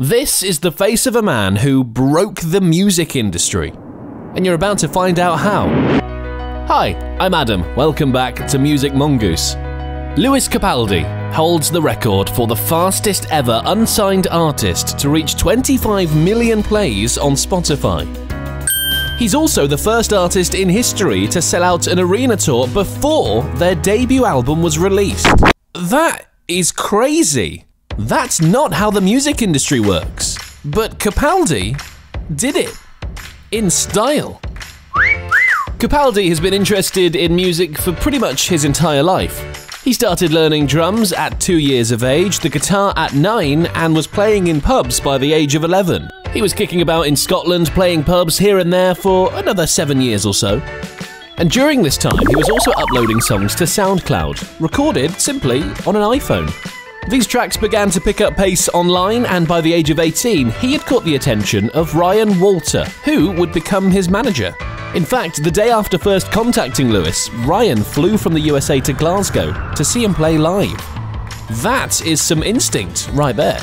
This is the face of a man who broke the music industry. And you're about to find out how. Hi, I'm Adam. Welcome back to Music Mongoose. Lewis Capaldi holds the record for the fastest ever unsigned artist to reach 25 million plays on Spotify. He's also the first artist in history to sell out an arena tour before their debut album was released. That is crazy. That's not how the music industry works. But Capaldi did it. In style. Capaldi has been interested in music for pretty much his entire life. He started learning drums at two years of age, the guitar at nine, and was playing in pubs by the age of 11. He was kicking about in Scotland, playing pubs here and there for another seven years or so. And during this time, he was also uploading songs to SoundCloud, recorded simply on an iPhone. These tracks began to pick up pace online, and by the age of 18, he had caught the attention of Ryan Walter, who would become his manager. In fact, the day after first contacting Lewis, Ryan flew from the USA to Glasgow to see him play live. That is some instinct right there.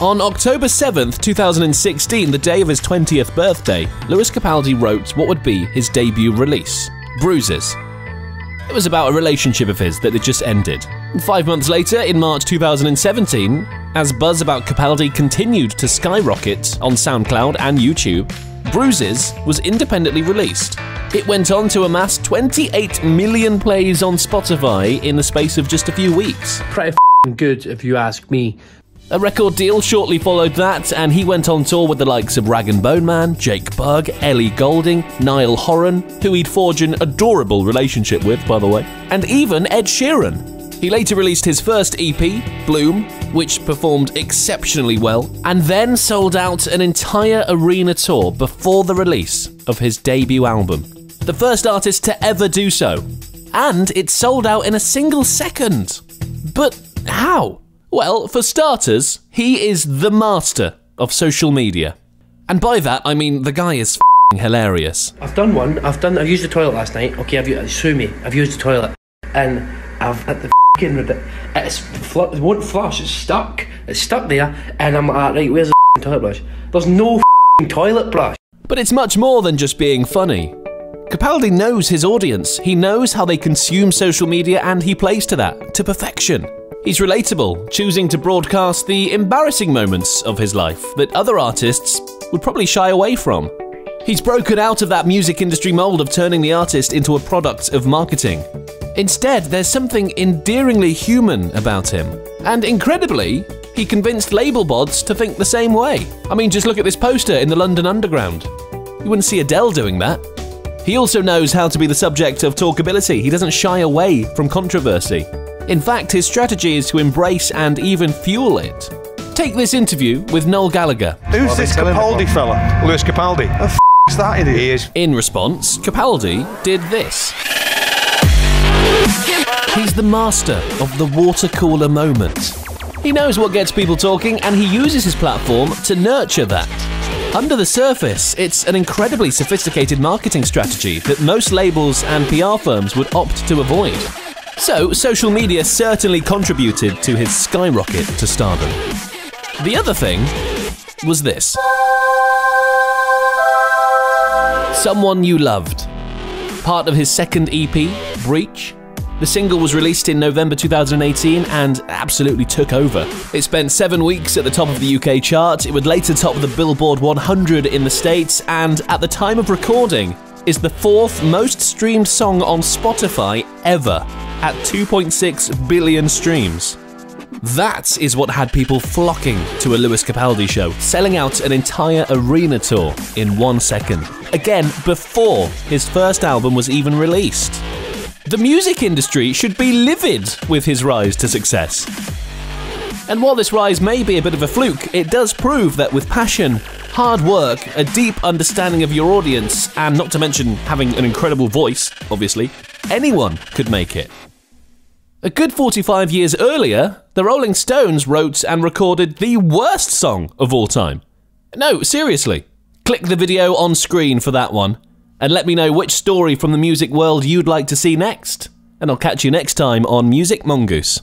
On October 7th, 2016, the day of his 20th birthday, Lewis Capaldi wrote what would be his debut release, Bruises. It was about a relationship of his that had just ended. Five months later, in March 2017, as buzz about Capaldi continued to skyrocket on SoundCloud and YouTube, Bruises was independently released. It went on to amass 28 million plays on Spotify in the space of just a few weeks. Pretty good, if you ask me. A record deal shortly followed that, and he went on tour with the likes of Rag and Bone Man, Jake Bugg, Ellie Goulding, Niall Horan, who he'd forge an adorable relationship with, by the way, and even Ed Sheeran. He later released his first EP, Bloom, which performed exceptionally well, and then sold out an entire arena tour before the release of his debut album. The first artist to ever do so. And it sold out in a single second. But how? Well, for starters, he is the master of social media. And by that, I mean the guy is hilarious. I've done one. I've done. I've used the toilet last night. Okay, I've used. Uh, sue me. I've used the toilet, and I've at the it. It's it won't flush. It's stuck. It's stuck there, and I'm like, right, where's the toilet brush? There's no fing toilet brush. But it's much more than just being funny. Capaldi knows his audience. He knows how they consume social media, and he plays to that to perfection. He's relatable, choosing to broadcast the embarrassing moments of his life that other artists would probably shy away from. He's broken out of that music industry mold of turning the artist into a product of marketing. Instead, there's something endearingly human about him. And incredibly, he convinced label bods to think the same way. I mean, just look at this poster in the London Underground. You wouldn't see Adele doing that. He also knows how to be the subject of talkability. He doesn't shy away from controversy. In fact, his strategy is to embrace and even fuel it. Take this interview with Noel Gallagher. Who's this Capaldi fella? Lewis Capaldi. The f is that idiot? He is. In response, Capaldi did this. He's the master of the water cooler moment. He knows what gets people talking and he uses his platform to nurture that. Under the surface, it's an incredibly sophisticated marketing strategy that most labels and PR firms would opt to avoid. So, social media certainly contributed to his skyrocket to stardom. The other thing was this Someone You Loved. Part of his second EP, Breach. The single was released in November 2018 and absolutely took over. It spent seven weeks at the top of the UK chart, it would later top the Billboard 100 in the States, and at the time of recording, is the fourth most streamed song on Spotify ever at 2.6 billion streams. That is what had people flocking to a Lewis Capaldi show, selling out an entire arena tour in one second. Again, before his first album was even released. The music industry should be livid with his rise to success. And while this rise may be a bit of a fluke, it does prove that with passion, hard work, a deep understanding of your audience, and not to mention having an incredible voice, obviously, anyone could make it. A good 45 years earlier, the Rolling Stones wrote and recorded the worst song of all time. No, seriously. Click the video on screen for that one, and let me know which story from the music world you'd like to see next. And I'll catch you next time on Music Mongoose.